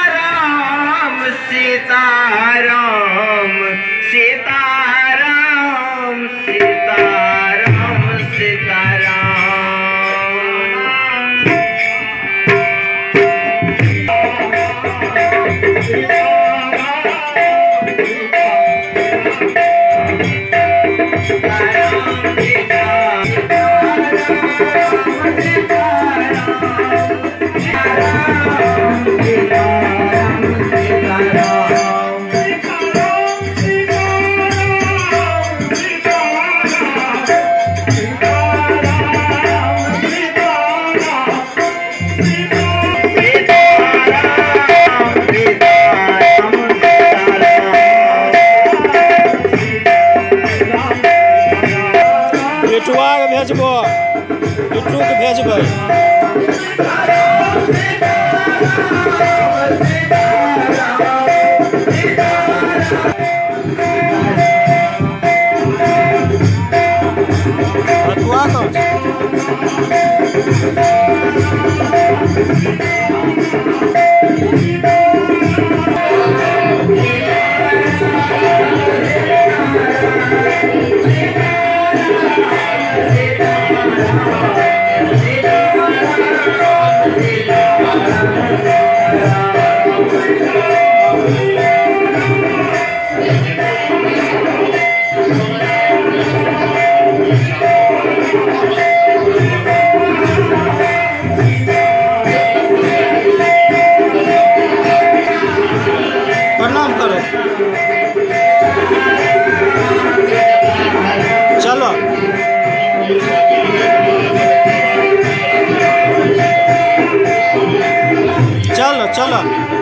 Sitaram Sitaram 유튜브가 펴지고 유튜브 펴지고 Thank you. Música